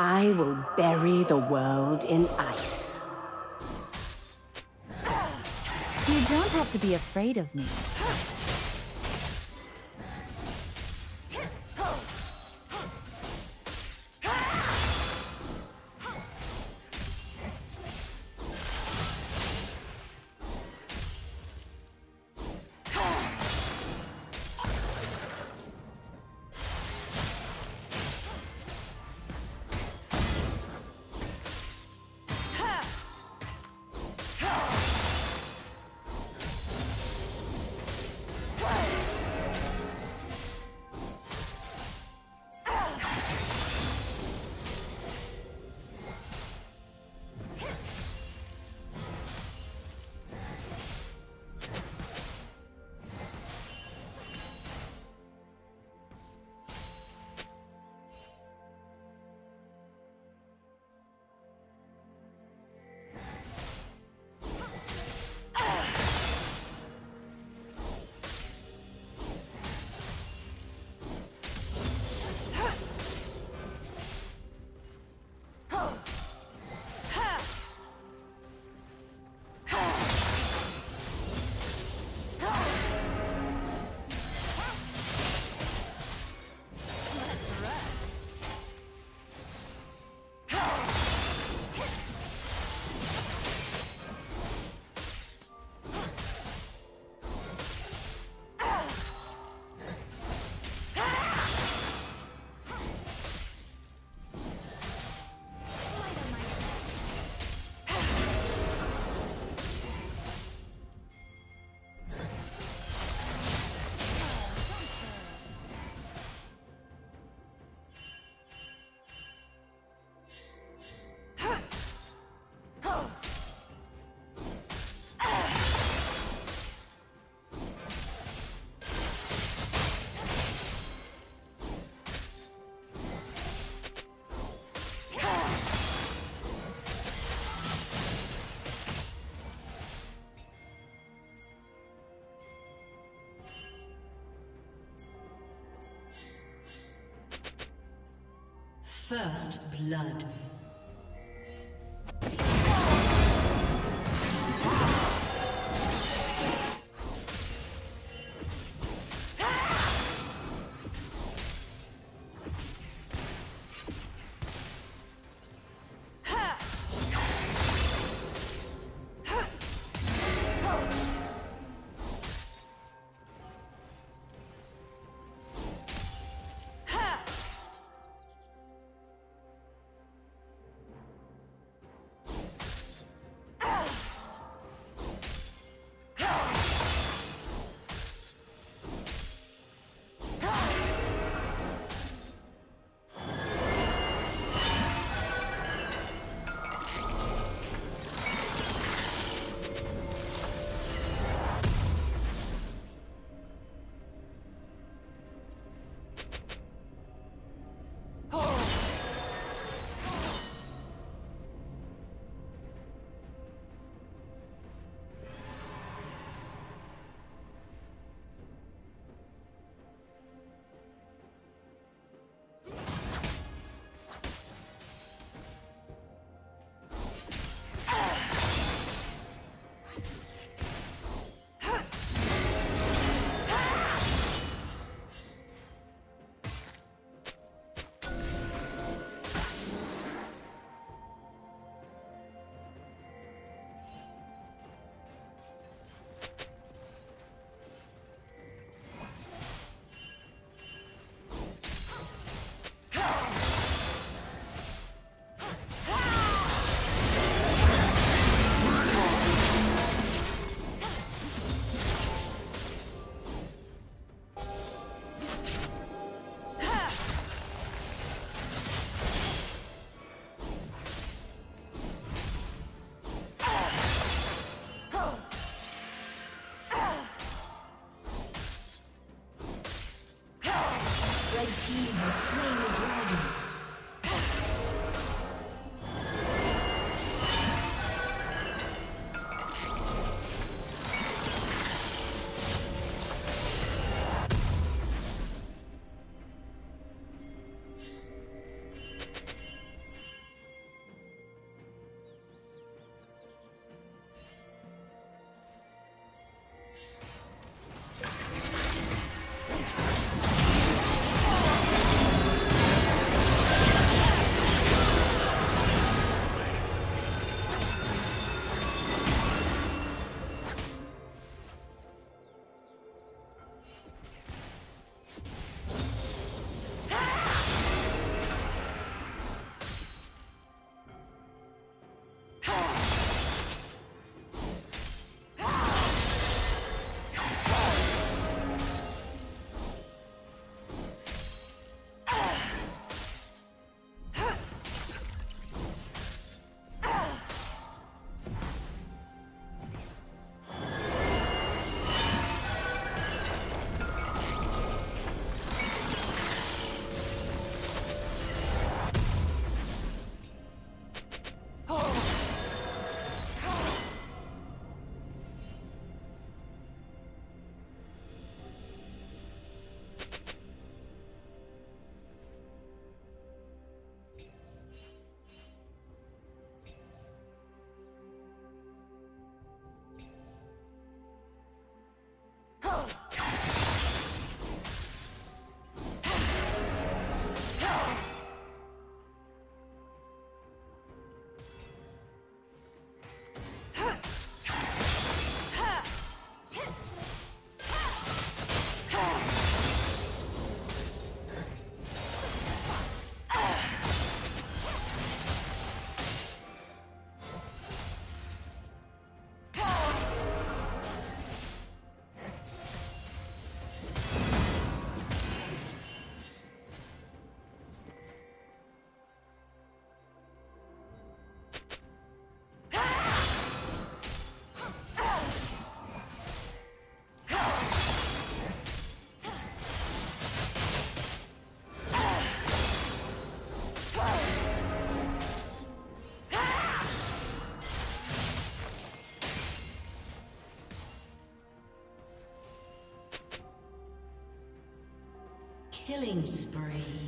I will bury the world in ice. You don't have to be afraid of me. First blood. Killing spree.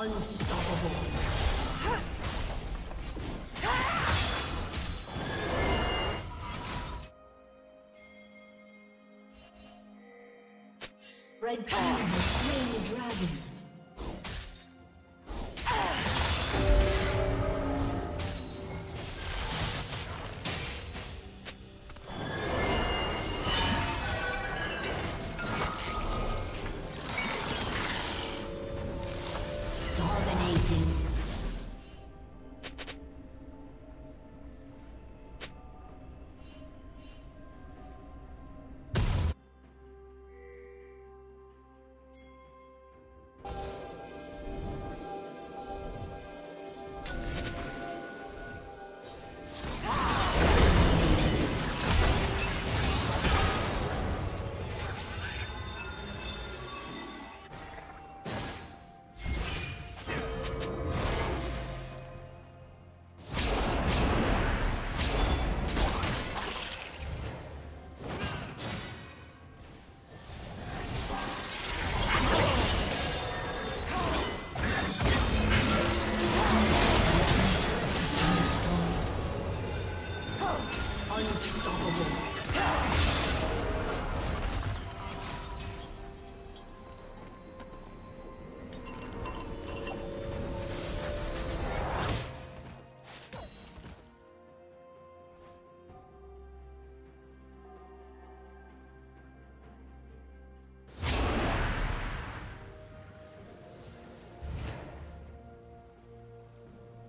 Unstoppable.